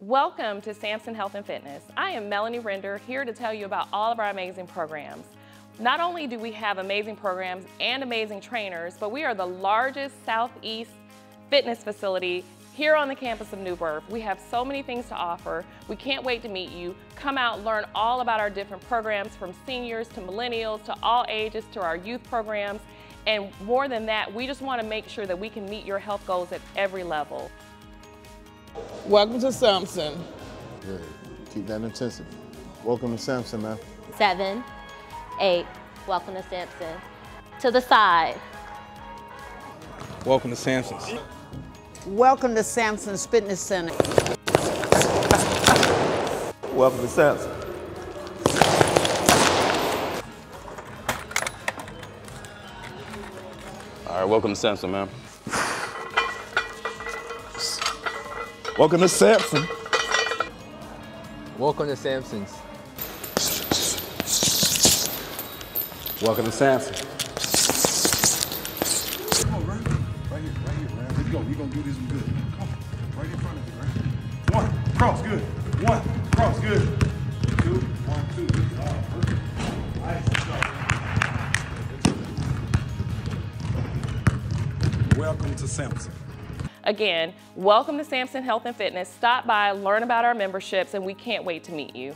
Welcome to Sampson Health and Fitness. I am Melanie Render here to tell you about all of our amazing programs. Not only do we have amazing programs and amazing trainers, but we are the largest Southeast fitness facility here on the campus of New. We have so many things to offer. We can't wait to meet you. Come out, learn all about our different programs from seniors to millennials to all ages to our youth programs. And more than that, we just want to make sure that we can meet your health goals at every level. Welcome to Sampson. Good. Keep that intensity. Welcome to Sampson, man. Seven, eight. Welcome to Sampson. To the side. Welcome to Sampson's. Welcome to Sampson's Fitness Center. Welcome to Sampson. All right, welcome to Sampson, man. Welcome to Sampson. Welcome to Sampson's. Welcome to Sampson. Come on, right? Right here, right here, man. Let's go. We're gonna do this one good. Come on. Right in front of you, right? One, cross, good. One, cross, good. Two, one, two. Good. All right, perfect. Nice. Job. Welcome to Sampson. Again, welcome to Sampson Health and Fitness. Stop by, learn about our memberships, and we can't wait to meet you.